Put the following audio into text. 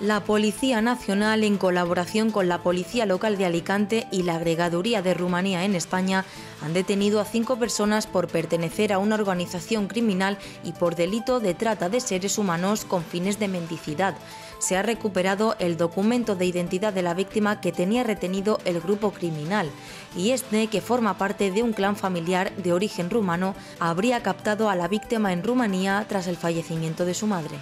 La Policía Nacional, en colaboración con la Policía Local de Alicante y la Agregaduría de Rumanía en España, han detenido a cinco personas por pertenecer a una organización criminal y por delito de trata de seres humanos con fines de mendicidad. Se ha recuperado el documento de identidad de la víctima que tenía retenido el grupo criminal y este, que forma parte de un clan familiar de origen rumano, habría captado a la víctima en Rumanía tras el fallecimiento de su madre.